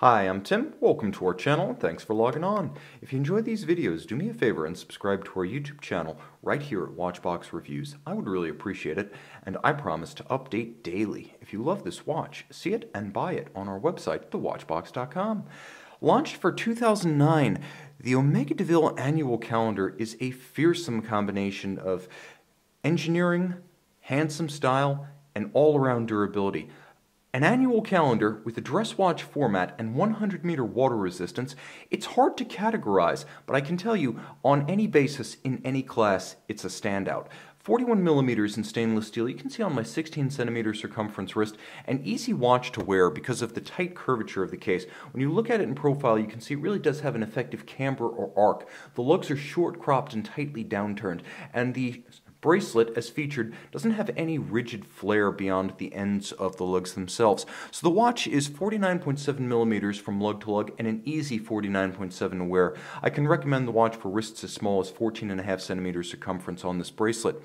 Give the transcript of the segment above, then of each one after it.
Hi, I'm Tim. Welcome to our channel thanks for logging on. If you enjoy these videos, do me a favor and subscribe to our YouTube channel right here at Watchbox Reviews. I would really appreciate it, and I promise to update daily. If you love this watch, see it and buy it on our website, thewatchbox.com. Launched for 2009, the Omega DeVille annual calendar is a fearsome combination of engineering, handsome style, and all-around durability. An annual calendar with a dress watch format and 100 meter water resistance, it's hard to categorize, but I can tell you, on any basis, in any class, it's a standout. 41 millimeters in stainless steel, you can see on my 16 centimeter circumference wrist, an easy watch to wear because of the tight curvature of the case. When you look at it in profile, you can see it really does have an effective camber or arc. The lugs are short cropped and tightly downturned, and the bracelet, as featured, doesn't have any rigid flare beyond the ends of the lugs themselves. So the watch is 49.7 millimeters from lug to lug and an easy 49.7 to wear. I can recommend the watch for wrists as small as 14.5 centimeters circumference on this bracelet.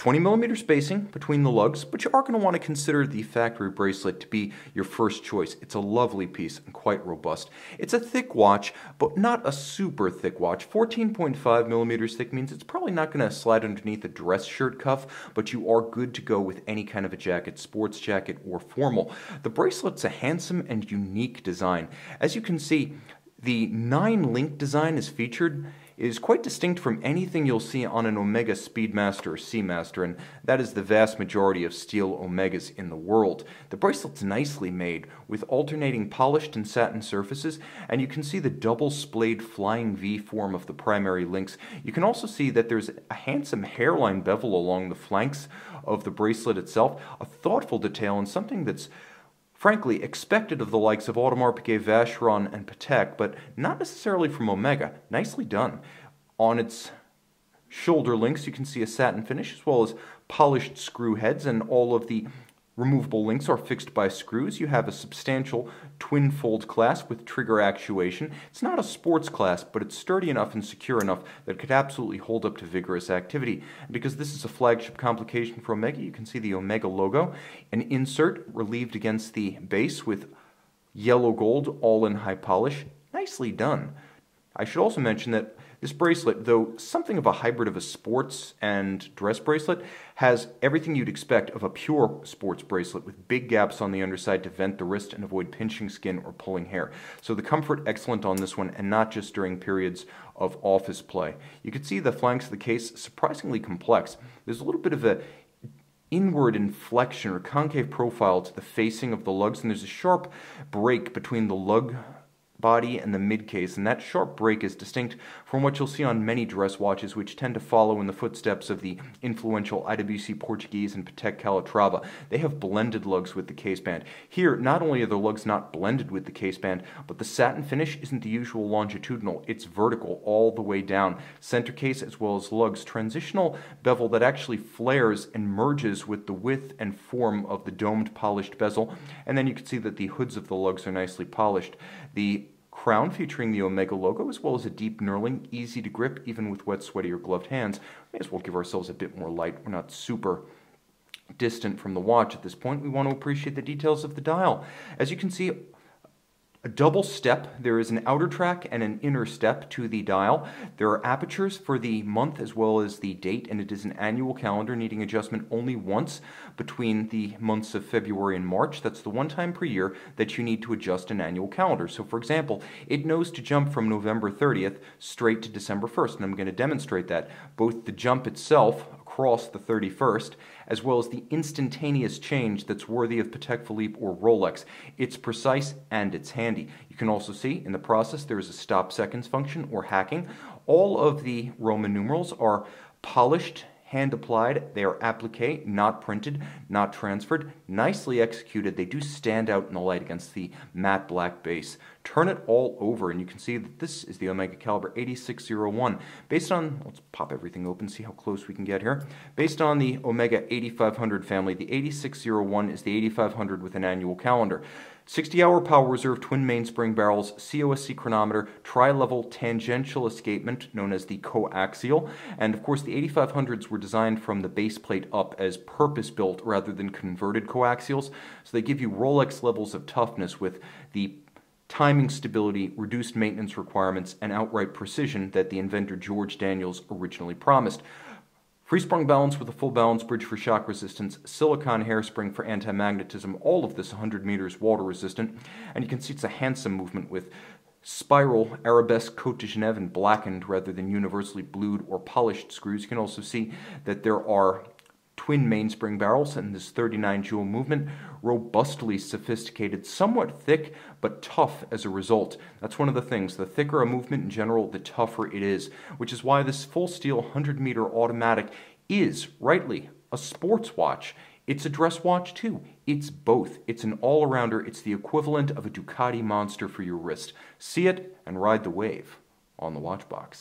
20 millimeter spacing between the lugs, but you are going to want to consider the factory bracelet to be your first choice. It's a lovely piece and quite robust. It's a thick watch, but not a super thick watch. 14.5 millimeters thick means it's probably not going to slide underneath a dress shirt cuff, but you are good to go with any kind of a jacket, sports jacket or formal. The bracelet's a handsome and unique design. As you can see, the nine link design is featured is quite distinct from anything you'll see on an Omega Speedmaster or Seamaster, and that is the vast majority of steel Omegas in the world. The bracelet's nicely made, with alternating polished and satin surfaces, and you can see the double splayed flying V form of the primary links. You can also see that there's a handsome hairline bevel along the flanks of the bracelet itself, a thoughtful detail, and something that's frankly expected of the likes of Audemars Piguet, Vacheron, and Patek, but not necessarily from Omega. Nicely done. On its shoulder links, you can see a satin finish as well as polished screw heads, and all of the Removable links are fixed by screws. You have a substantial twin fold clasp with trigger actuation. It's not a sports clasp, but it's sturdy enough and secure enough that it could absolutely hold up to vigorous activity. And because this is a flagship complication for Omega, you can see the Omega logo, an insert relieved against the base with yellow gold, all in high polish. Nicely done. I should also mention that this bracelet, though something of a hybrid of a sports and dress bracelet, has everything you'd expect of a pure sports bracelet with big gaps on the underside to vent the wrist and avoid pinching skin or pulling hair. So the comfort excellent on this one and not just during periods of office play. You can see the flanks of the case surprisingly complex. There's a little bit of a inward inflection or concave profile to the facing of the lugs and there's a sharp break between the lug body and the mid case, and that sharp break is distinct from what you'll see on many dress watches which tend to follow in the footsteps of the influential IWC Portuguese and Patek Calatrava. They have blended lugs with the caseband. Here, not only are the lugs not blended with the caseband, but the satin finish isn't the usual longitudinal, it's vertical all the way down. Center case as well as lugs, transitional bevel that actually flares and merges with the width and form of the domed polished bezel, and then you can see that the hoods of the lugs are nicely polished. The crown featuring the Omega logo, as well as a deep knurling, easy to grip even with wet, sweaty, or gloved hands. May as well give ourselves a bit more light. We're not super distant from the watch at this point. We want to appreciate the details of the dial. As you can see, a double step. There is an outer track and an inner step to the dial. There are apertures for the month as well as the date, and it is an annual calendar needing adjustment only once between the months of February and March. That's the one time per year that you need to adjust an annual calendar. So, for example, it knows to jump from November 30th straight to December 1st, and I'm going to demonstrate that. Both the jump itself across the 31st, as well as the instantaneous change that's worthy of Patek Philippe or Rolex. It's precise and it's handy. You can also see in the process there is a stop seconds function or hacking. All of the Roman numerals are polished hand applied. They are applique, not printed, not transferred. Nicely executed. They do stand out in the light against the matte black base. Turn it all over and you can see that this is the Omega Caliber 8601. Based on, let's pop everything open, see how close we can get here. Based on the Omega 8500 family, the 8601 is the 8500 with an annual calendar. 60 hour power reserve twin mainspring barrels, COSC chronometer, tri level tangential escapement known as the coaxial, and of course the 8500s were designed from the base plate up as purpose built rather than converted coaxials, so they give you Rolex levels of toughness with the timing stability, reduced maintenance requirements, and outright precision that the inventor George Daniels originally promised. Free sprung balance with a full balance bridge for shock resistance, silicon hairspring for anti-magnetism, all of this 100 meters water resistant, and you can see it's a handsome movement with spiral arabesque Cote de Genève and blackened rather than universally blued or polished screws. You can also see that there are twin mainspring barrels and this 39 jewel movement, robustly sophisticated, somewhat thick, but tough as a result. That's one of the things. The thicker a movement in general, the tougher it is, which is why this full steel 100 meter automatic is, rightly, a sports watch. It's a dress watch too. It's both. It's an all arounder. It's the equivalent of a Ducati monster for your wrist. See it and ride the wave on the Watchbox.